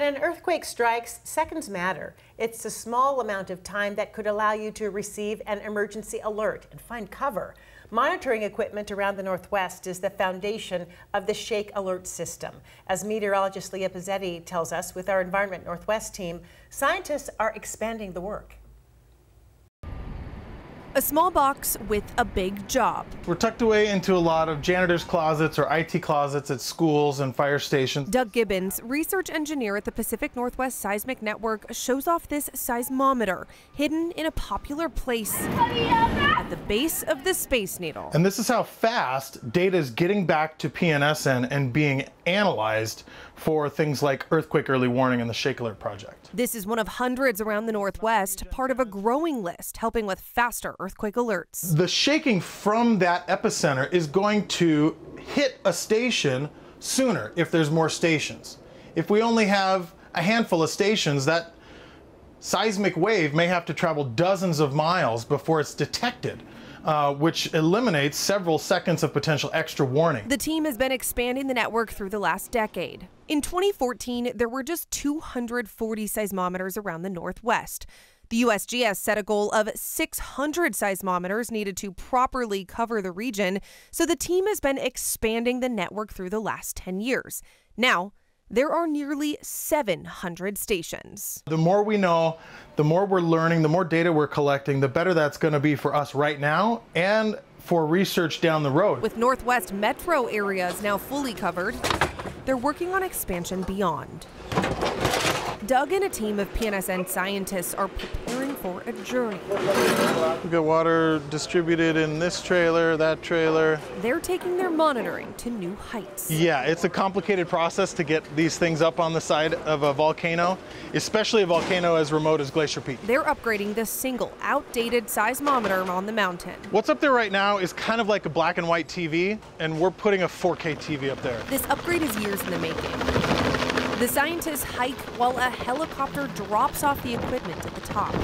When an earthquake strikes, seconds matter. It's a small amount of time that could allow you to receive an emergency alert and find cover. Monitoring equipment around the Northwest is the foundation of the Shake Alert system. As meteorologist Leah Pezzetti tells us with our Environment Northwest team, scientists are expanding the work. A small box with a big job. We're tucked away into a lot of janitor's closets or IT closets at schools and fire stations. Doug Gibbons, research engineer at the Pacific Northwest Seismic Network, shows off this seismometer hidden in a popular place at the base of the Space Needle. And this is how fast data is getting back to PNSN and being analyzed for things like earthquake early warning and the Shake Alert project. This is one of hundreds around the Northwest, part of a growing list helping with faster earthquake alerts. The shaking from that epicenter is going to hit a station sooner if there's more stations. If we only have a handful of stations, that seismic wave may have to travel dozens of miles before it's detected uh, which eliminates several seconds of potential extra warning. The team has been expanding the network through the last decade. In 2014, there were just 240 seismometers around the Northwest. The USGS set a goal of 600 seismometers needed to properly cover the region, so the team has been expanding the network through the last 10 years. Now, there are nearly 700 stations. The more we know, the more we're learning, the more data we're collecting, the better that's going to be for us right now and for research down the road. With Northwest metro areas now fully covered, they're working on expansion beyond. Doug and a team of PNSN scientists are preparing for a journey. We've got water distributed in this trailer, that trailer. They're taking their monitoring to new heights. Yeah, it's a complicated process to get these things up on the side of a volcano, especially a volcano as remote as Glacier Peak. They're upgrading the single outdated seismometer on the mountain. What's up there right now is kind of like a black and white TV, and we're putting a 4K TV up there. This upgrade is years in the making. The scientists hike while a helicopter drops off the equipment at the top.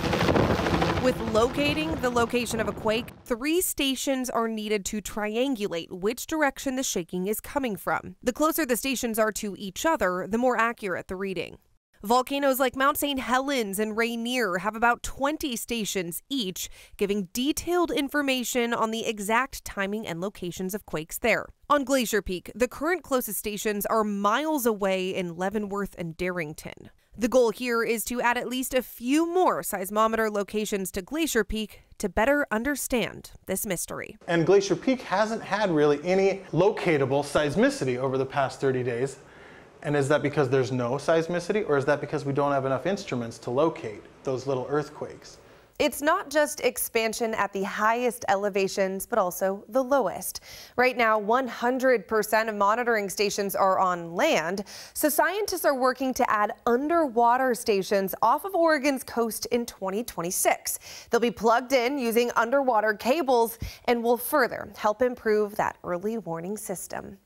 With locating the location of a quake, three stations are needed to triangulate which direction the shaking is coming from. The closer the stations are to each other, the more accurate the reading. Volcanoes like Mount St. Helens and Rainier have about 20 stations each, giving detailed information on the exact timing and locations of quakes there. On Glacier Peak, the current closest stations are miles away in Leavenworth and Darrington. The goal here is to add at least a few more seismometer locations to Glacier Peak to better understand this mystery. And Glacier Peak hasn't had really any locatable seismicity over the past 30 days. And is that because there's no seismicity or is that because we don't have enough instruments to locate those little earthquakes? It's not just expansion at the highest elevations, but also the lowest. Right now, 100% of monitoring stations are on land, so scientists are working to add underwater stations off of Oregon's coast in 2026. They'll be plugged in using underwater cables and will further help improve that early warning system.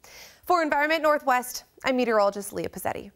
For Environment Northwest, I'm meteorologist Leah Pezzetti.